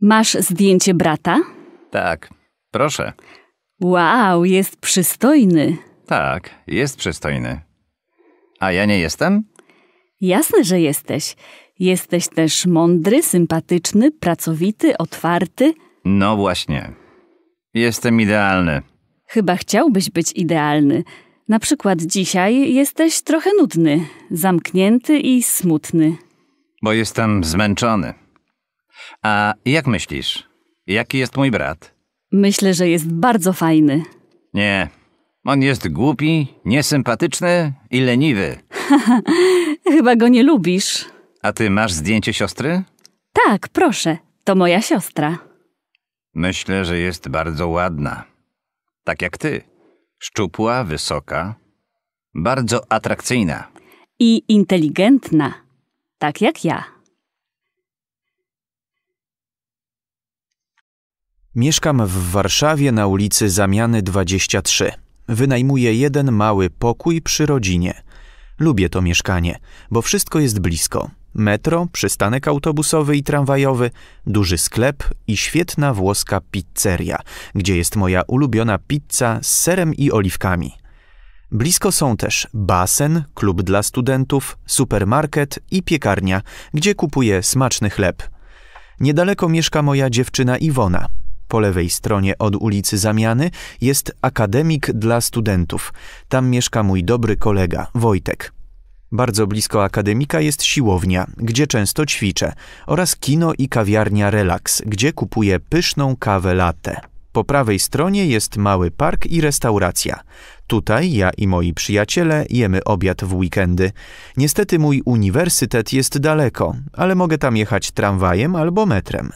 Masz zdjęcie brata? Tak, proszę. Wow, jest przystojny. Tak, jest przystojny. A ja nie jestem? Jasne, że jesteś. Jesteś też mądry, sympatyczny, pracowity, otwarty. No właśnie. Jestem idealny. Chyba chciałbyś być idealny. Na przykład dzisiaj jesteś trochę nudny, zamknięty i smutny. Bo jestem zmęczony. A jak myślisz? Jaki jest mój brat? Myślę, że jest bardzo fajny. Nie. On jest głupi, niesympatyczny i leniwy. Chyba go nie lubisz. A ty masz zdjęcie siostry? Tak, proszę, to moja siostra. Myślę, że jest bardzo ładna. Tak jak ty. Szczupła, wysoka, bardzo atrakcyjna. I inteligentna, tak jak ja. Mieszkam w Warszawie na ulicy Zamiany 23. Wynajmuję jeden mały pokój przy rodzinie. Lubię to mieszkanie, bo wszystko jest blisko. Metro, przystanek autobusowy i tramwajowy, duży sklep i świetna włoska pizzeria, gdzie jest moja ulubiona pizza z serem i oliwkami. Blisko są też basen, klub dla studentów, supermarket i piekarnia, gdzie kupuję smaczny chleb. Niedaleko mieszka moja dziewczyna Iwona. Po lewej stronie od ulicy Zamiany jest akademik dla studentów. Tam mieszka mój dobry kolega, Wojtek. Bardzo blisko akademika jest siłownia, gdzie często ćwiczę, oraz kino i kawiarnia Relax, gdzie kupuję pyszną kawę latte. Po prawej stronie jest mały park i restauracja. Tutaj ja i moi przyjaciele jemy obiad w weekendy. Niestety mój uniwersytet jest daleko, ale mogę tam jechać tramwajem albo metrem.